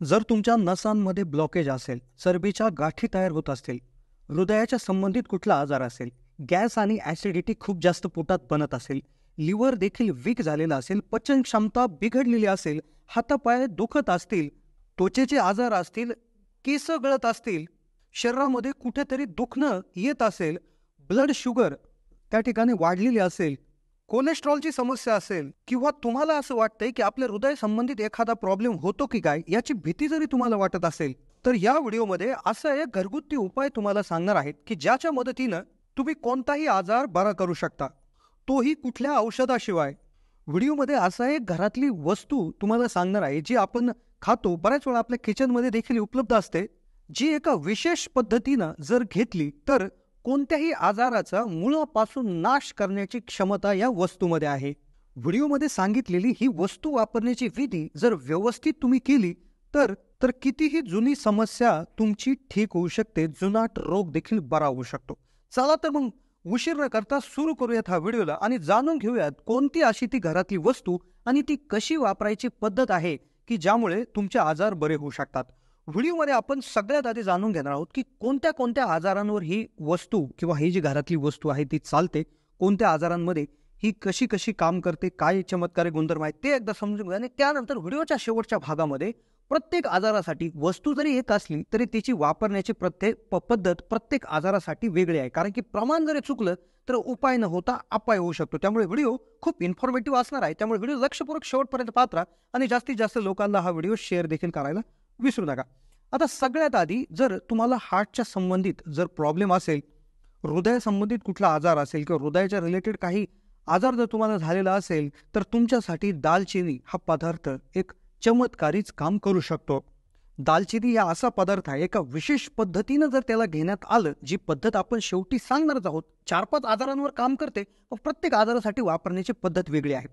जर तुमच्या नसांमध्ये ब्लॉकेज असेल चरबीच्या गाठी तयार होत असतील हृदयाच्या संबंधित कुठला आजार असेल गॅस आणि ॲसिडिटी खूप जास्त पोटात बनत असेल लिव्हर देखील वीक झालेला असेल पचन क्षमता बिघडलेली असेल हातापाय दुखत असतील त्वचेचे आजार असतील केस गळत असतील शरीरामध्ये कुठेतरी दुखणं येत असेल ब्लड शुगर त्या ठिकाणी वाढलेली असेल कोलेस्ट्रॉलची समस्या असेल किंवा तुम्हाला असं वाटतंय की आपल्या हृदय संबंधित एखादा प्रॉब्लेम होतो की काय याची भीती जरी तुम्हाला वाटत असेल तर या व्हिडिओमध्ये असा एक घरगुती उपाय तुम्हाला सांगणार आहेत की ज्याच्या मदतीनं तुम्ही कोणताही आजार बरा करू शकता. तोही कुठल्या औषधाशिवाय. व्हिडिओमध्ये असा एक घरातली वस्तू तुम्हाला सांगणार आहे जी आपण खातो. बऱ्याच वेळा आपल्या किचनमध्ये देखील उपलब्ध असते. जी एका विशेष पद्धतीनं जर घेतली तर कोणत्याही आजाराचा मुळापासून नाश करण्याची क्षमता या वस्तूमध्ये आहे. व्हिडिओमध्ये सांगितलेली ही वस्तू वापरण्याची विधी जर व्यवस्थित तुम्ही केली तर तर कितीही जुनी समस्या तुमची ठीक होऊ शकते जुनाट रोग देखील बरा होऊ शकतो. चला तर मग उशीर न करता सुरू करूयात हा व्हिडिओला आणि जाणून घेऊयात कोणती अशी ती घरातली वस्तू आणि ती कशी वापरायची पद्धत आहे की ज्यामुळे तुमचे आजार बरे होऊ शकतात. व्हिडिओमध्ये आपण सगळ्यात आधी जाणून घेणार आहोत की कोणत्या कोणत्या आजारांवर ही वस्तू किंवा ही जी घरातली वस्तू आहे ती चालते कोणत्या आजारांमध्ये ही कशी कशी काम करते काय चमत्कारी गुणधर्म आहेत ते एकदा समजून घ्या आणि त्यानंतर व्हिडिओच्या शेवटच्या भागामध्ये प्रत्येक आजारासाठी वस्तू जरी एक असली तरी तिची वापरण्याची प्रत्येक पद्धत प्रत्येक आजारासाठी वेगळी आहे. कारण की प्रमाण जरी चुकलं तर उपाय न होता अपाय होऊ शकतो. त्यामुळे व्हिडिओ खूप इन्फॉर्मेटिव्ह असणार आहे. त्यामुळे व्हिडिओ लक्षपूर्वक शेवटपर्यंत पात्रा आणि जास्तीत जास्त लोकांना हा व्हिडिओ शेअर देखील करायला विसरू नका. आता सगळ्यात आधी जर तुम्हाला हार्टच्या संबंधित जर प्रॉब्लेम असेल हृदयासंबंधित कुठला आजार असेल किंवा हृदयाच्या रिलेटेड काही आजार जर तुम्हाला झालेला असेल तर तुमच्यासाठी दालचिनी हा पदार्थ एक चमत्कारीच काम करू शकतो. दालचिनी हा असा पदार्थ आहे एका विशेष पद्धतीनं जर त्याला घेण्यात आलं जी पद्धत आपण शेवटी सांगणारच आहोत चार पाच आजारांवर काम करते व प्रत्येक आजारासाठी वापरण्याची पद्धत वेगळी आहे.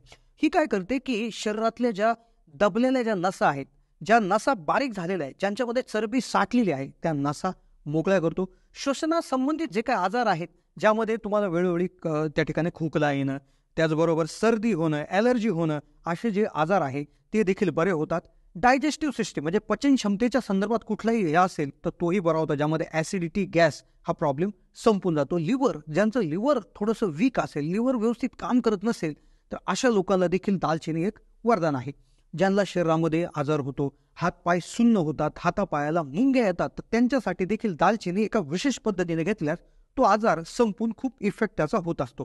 ही काय करते की शरीरातल्या ज्या दबलेल्या ज्या नसा आहेत ज्या नसा बारीक झालेल्या आहेत ज्यांच्यामध्ये चरबी साठलेली आहे त्या नसा मोकळ्या करतो. श्वसनासंबंधित जे काही आजार आहेत ज्यामध्ये तुम्हाला वेळोवेळी त्या ठिकाणी खोकला येणं त्याचबरोबर सर्दी होणं ॲलर्जी होणं असे जे आजार आहे ते देखील बरे होतात. डायजेस्टिव्ह सिस्टीम म्हणजे पचन क्षमतेच्या संदर्भात कुठलाही हे असेल तर तोही बरा होता ज्यामध्ये ॲसिडिटी गॅस हा प्रॉब्लेम संपून जातो. लिव्हर ज्यांचं लिव्हर थोडंसं वीक असेल लिव्हर व्यवस्थित काम करत नसेल तर अशा लोकांना देखील दालचिनी एक वरदान आहे. ज्यांना शरीरामध्ये आजार होतो हातपाय सुन्न होतात हातापायाला मुंग्या येतात तर त्यांच्यासाठी देखील दालचिनी एका विशेष पद्धतीने घेतल्यास तो आजार संपून खूप इफेक्ट त्याचा होत असतो.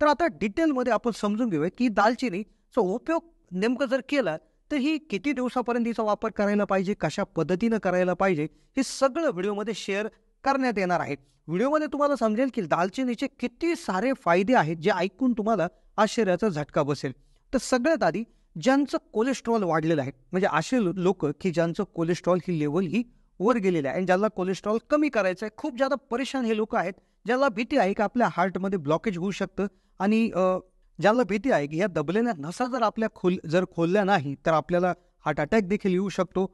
तर आता डिटेलमध्ये आपण समजून घेऊया की दालचिनीचा उपयोग नेमकं जर केला तर ही किती दिवसापर्यंत हिचा वापर करायला पाहिजे कशा पद्धतीनं करायला पाहिजे हे सगळं व्हिडिओमध्ये शेअर करण्यात येणार आहे. व्हिडिओमध्ये तुम्हाला समजेल की दालचिनीचे किती सारे फायदे आहेत जे ऐकून तुम्हाला आश्चर्याचा झटका बसेल. तर सगळ्यात आधी ज्यांचं कोलेस्ट्रॉल वाढलेलं आहे. म्हणजे असे लोक की ज्यांचं कोलेस्ट्रॉल ही लेवल ही वर गेलेली आहे. आणि ज्याला कोलेस्ट्रॉल कमी करायचं आहे खूप जादा परेशान हे लोक आहेत ज्याला भीती आहे की आपल्या हार्टमध्ये ब्लॉकेज होऊ शकतं. आणि ज्याला भीती आहे की या दबलेल्या नसा जर आपल्या खोल जर खोलल्या नाही तर आपल्याला हार्ट अटॅक देखील येऊ शकतो.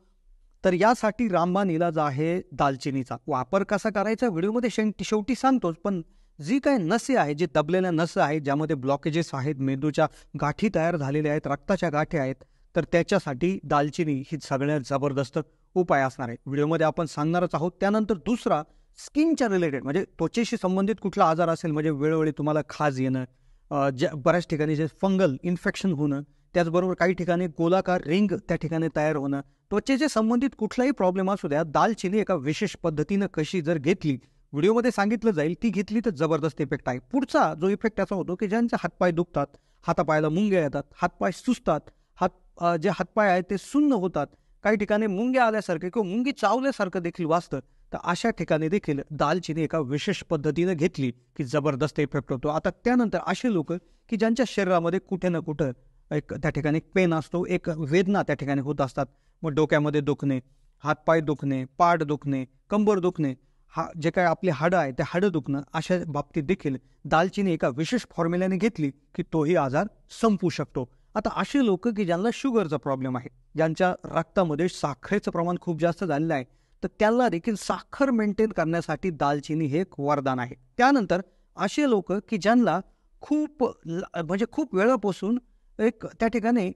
तर यासाठी रामबाण इलाज आहे दालचिनीचा. वापर कसा करायचा? व्हिडिओमध्ये शेवटी सांगतोच पण जी काही नसे आहे जे दबलेल्या नस आहेत ज्यामध्ये ब्लॉकेजेस आहेत मेंदूच्या गाठी तयार झालेल्या आहेत रक्ताच्या गाठी आहेत तर त्याच्यासाठी दालचिनी ही सगळ्यात जबरदस्त उपाय असणार आहे व्हिडिओमध्ये आपण सांगणारच आहोत. त्यानंतर दुसरा स्किनच्या रिलेटेड म्हणजे त्वचेशी संबंधित कुठला आजार असेल म्हणजे वेळोवेळी तुम्हाला खाज येणं ज्या बऱ्याच ठिकाणी जे फंगल इन्फेक्शन होणं त्याचबरोबर काही ठिकाणी गोलाकार रिंग त्या ठिकाणी तयार होणं त्वचेचे संबंधित कुठलाही प्रॉब्लेम असू द्या दालचिनी एका विशेष पद्धतीनं कशी जर घेतली व्हिडिओमध्ये सांगितलं जाईल ती घेतली तर जबरदस्त इफेक्ट आहे. पुढचा जो इफेक्ट असा होतो की ज्यांचे हातपाय दुखतात हातापायाला मुंग्या येतात हातपाय सुसतात हात जे हातपाय आहेत ते सुन्न होतात काही ठिकाणी मुंग्या आल्यासारखे किंवा मुंगी चावल्यासारखं देखील वाचतं तर अशा ठिकाणी देखील दालचिनी एका विशेष पद्धतीनं घेतली की जबरदस्त इफेक्ट होतो. आता त्यानंतर असे लोक की ज्यांच्या शरीरामध्ये कुठे ना कुठं एक त्या ठिकाणी पेन असतो एक वेदना त्या ठिकाणी होत असतात. मग डोक्यामध्ये दुखणे हातपाय दुखणे पाठ दुखणे कंबर दुखणे हा जे काय आपली हाडं आहे ते हाडं दुखणं अशा बाबतीत देखील दालचिनी एका विशेष फॉर्म्युल्याने घेतली की तोही आजार संपू शकतो. आता असे लोक की ज्यांना शुगरचा प्रॉब्लेम आहे ज्यांच्या रक्तामध्ये साखरेचं प्रमाण खूप जास्त झालेलं आहे तर त्यांना देखील साखर मेंटेन करण्यासाठी दालचिनी हे एक वरदान आहे. त्यानंतर असे लोक की ज्यांना खूप म्हणजे खूप वेळापासून एक त्या ठिकाणी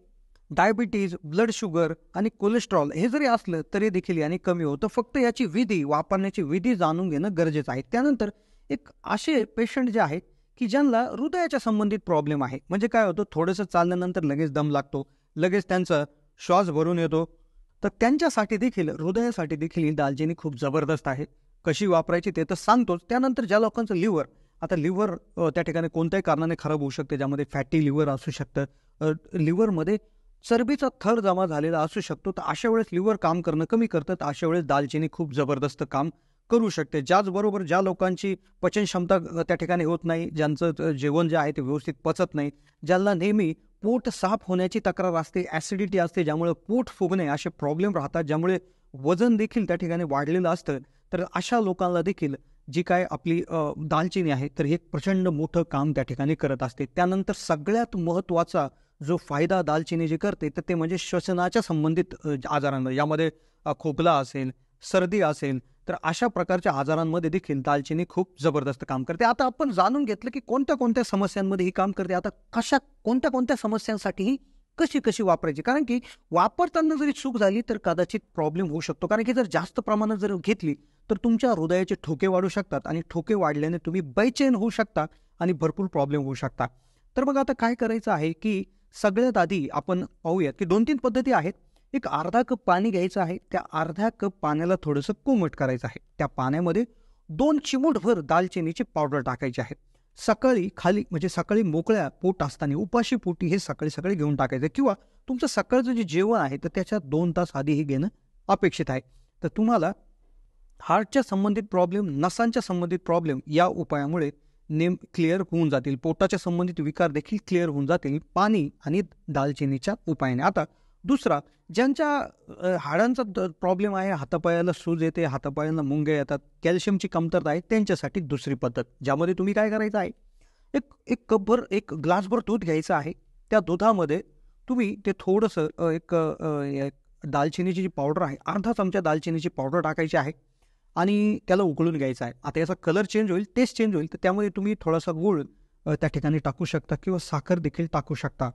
डायबिटीज ब्लड शुगर आणि कोलेस्ट्रॉल हे जरी असलं तरी देखील याने कमी होतं. फक्त याची विधी वापरण्याची विधी जाणून घेणं गरजेचं आहे. त्यानंतर एक असे पेशंट जे आहेत की ज्यांना हृदयाच्या संबंधित प्रॉब्लेम आहे. म्हणजे काय होतं? थोडंसं चालल्यानंतर लगेच दम लागतो. लगेच त्यांचा श्वास भरून येतो. तर त्यांच्यासाठी देखील हृदयासाठी देखील ही दालचिनी खूप जबरदस्त आहे. कशी वापरायची ते तर सांगतोच. त्यानंतर ज्या लोकांचं लिव्हर आता लिव्हर त्या ठिकाणी कोणत्याही कारणाने खराब होऊ शकते. ज्यामध्ये फॅटी लिव्हर असू शकतं. लिव्हरमध्ये चरबीचा थर जमा झालेला असू शकतो तर अशा वेळेस लिव्हर काम करणं कमी करतं. तर अशा वेळेस दालचिनी खूप जबरदस्त काम करू शकते. ज्याचबरोबर ज्या लोकांची पचन क्षमता त्या ठिकाणी होत नाही ज्यांचं जेवण जे आहे ते व्यवस्थित पचत नाही ज्यांना नेहमी पोट साफ होण्याची तक्रार असते ॲसिडिटी असते ज्यामुळे पोट फुगणे असे प्रॉब्लेम राहतात ज्यामुळे वजन देखील त्या ठिकाणी वाढलेलं असतं तर अशा लोकांना देखील जी काय आपली दालचिनी आहे तर हे प्रचंड मोठं काम त्या ठिकाणी करत असते. त्यानंतर सगळ्यात महत्त्वाचा जो फायदा दालचिनी जे करते तर ते म्हणजे श्वसनाच्या संबंधित आजारांमध्ये. यामध्ये खोकला असेल सर्दी असेल तर अशा प्रकारच्या आजारांमध्ये देखील दालचिनी खूप जबरदस्त काम करते. आता आपण जाणून घेतलं की कोणत्या कोणत्या समस्यांमध्ये ही काम करते. आता कशा कोणत्या कोणत्या समस्यांसाठी ही कशी कशी वापरायची? कारण की वापरताना जरी चूक झाली तर कदाचित प्रॉब्लेम होऊ शकतो. कारण की जर जास्त प्रमाणात जर घेतली तर तुमच्या हृदयाचे ठोके वाढू शकतात आणि ठोके वाढल्याने तुम्ही बैचेन होऊ शकता आणि भरपूर प्रॉब्लेम होऊ शकता. तर मग आता काय करायचं आहे की सगळ्यात आधी आपण पाहूयात की दोन तीन पद्धती आहेत. एक अर्धा कप पाणी घ्यायचं आहे. त्या अर्ध्या कप पाण्याला थोडंसं कोमट करायचं आहे. त्या पाण्यामध्ये दोन चिमूटभर दालचिनीची पावडर टाकायची आहे सकाळी खाली म्हणजे सकाळी मोकळ्या पोट असताना उपाशी पोटी हे सकाळी सकाळी घेऊन टाकायचं. किंवा तुमचं सकाळचं जे जेवण आहे तर त्याच्या दोन तास आधी हे घेणं अपेक्षित आहे. तर तुम्हाला हार्टच्या संबंधित प्रॉब्लेम नसांच्या संबंधित प्रॉब्लेम या उपायामुळे नेम क्लिअर होऊन जातील. पोटाच्या संबंधित विकार देखील क्लिअर होऊन जातील. पाणी आणि दालचिनीच्या उपायाने. आता दुसरा ज्यांच्या हाडांचा प्रॉब्लेम आहे हातापायाला सूज येते हातापायाला मुंगे येतात कॅल्शियमची कमतरता आहे त्यांच्यासाठी दुसरी पद्धत. ज्यामध्ये तुम्ही काय करायचं आहे? एक एक कपभर एक ग्लासभर दूध घ्यायचं आहे. त्या दुधामध्ये तुम्ही ते थोडंसं एक दालचिनीची जी पावडर आहे अर्धा चमचा दालचिनीची पावडर टाकायची आहे. आणि त्याला उकळून घ्यायचं आहे. आता याचा कलर चेंज होईल टेस्ट चेंज होईल तर त्यामध्ये तुम्ही थोडासा गूळ त्या ठिकाणी टाकू शकता किंवा साखर देखील टाकू शकता.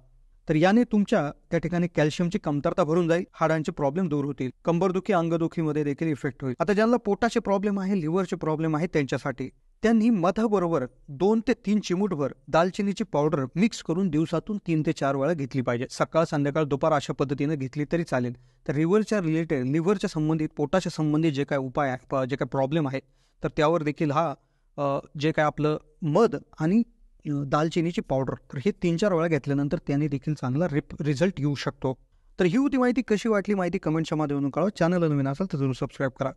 तर याने तुमच्या त्या ठिकाणी कॅल्शियमची कमतरता भरून जाईल हाडांचे प्रॉब्लेम दूर होतील कंबरदुखी अंगदुखीमध्ये देखील इफेक्ट होईल. आता ज्यांना पोटाचे प्रॉब्लेम आहे लिव्हरचे प्रॉब्लेम आहे त्यांच्यासाठी त्यांनी मधाबरोबर दोन ते तीन चिमूटभर दालचिनीची पावडर मिक्स करून दिवसातून तीन ते चार वेळा घेतली पाहिजे. सकाळ संध्याकाळ दुपार अशा पद्धतीने घेतली तरी चालेल. तर लिव्हरच्या रिलेटेड लिव्हरच्या संबंधित पोटाच्या संबंधित जे काय उपाय आहे जे काय प्रॉब्लेम आहे तर त्यावर देखील हा जे काय आपलं मध आणि दालचिनीची पावडर तर हे तीन चार वेळा घेतल्यानंतर त्याने देखील चांगला रिप रिझल्ट येऊ शकतो. तर ही होती माहिती. कशी वाटली माहिती कमेंटच्या माध्यमातून कळवा. चॅनलला नवीन असेल तर जरूर सबस्क्राईब करा.